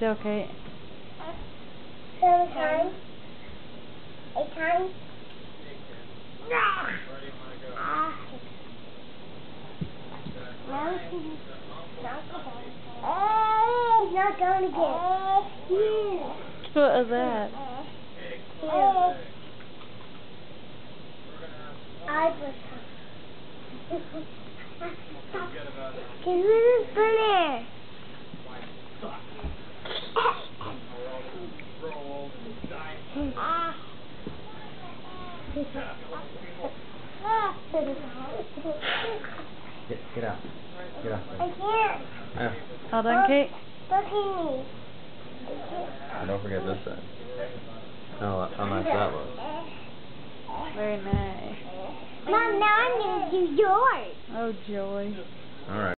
Kate. Sometimes. A time. Ah. Now not going. Oh, not going again. What was that? Yeah. I was. Get rid of Get, get out. Get out. I can't. Yeah. All done, Kate? Look at me. And don't forget this side. How, how nice that was. Very nice. Mom, now I'm going to do yours. Oh, joy. Alright.